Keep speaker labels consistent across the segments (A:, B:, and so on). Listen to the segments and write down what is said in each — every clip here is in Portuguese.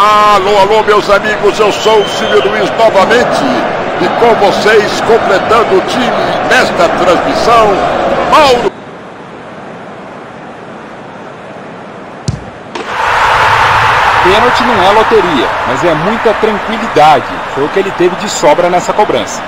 A: Alô, alô, meus amigos, eu sou o Silvio Luiz novamente e com vocês, completando o time nesta transmissão, Mauro.
B: Pênalti não é loteria, mas é muita tranquilidade. Foi o que ele teve de sobra nessa cobrança.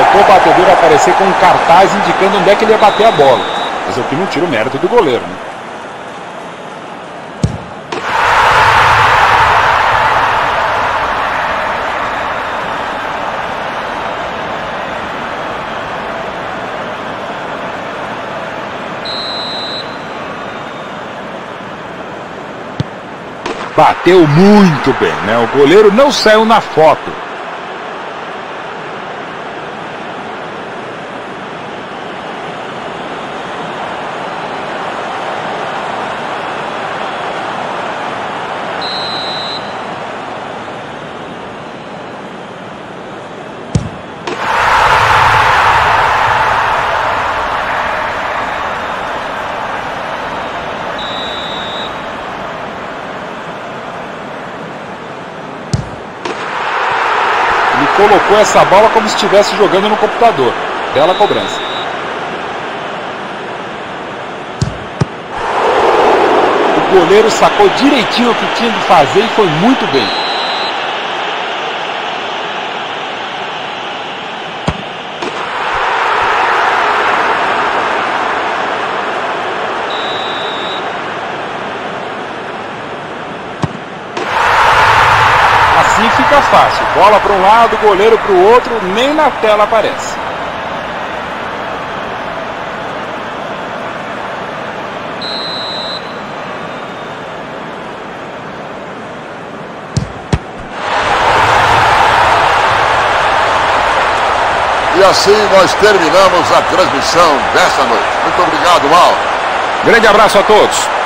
B: Faltou o batedor aparecer com um cartaz indicando onde é que ele ia bater a bola. Mas o que não tira o mérito do goleiro, né? Bateu muito bem, né? O goleiro não saiu na foto. Colocou essa bola como se estivesse jogando no computador. Bela cobrança. O goleiro sacou direitinho o que tinha de fazer e foi muito bem. Assim fica fácil. Bola para um lado, goleiro para o outro, nem na tela aparece.
A: E assim nós terminamos a transmissão desta noite. Muito obrigado, Mauro.
B: Grande abraço a todos.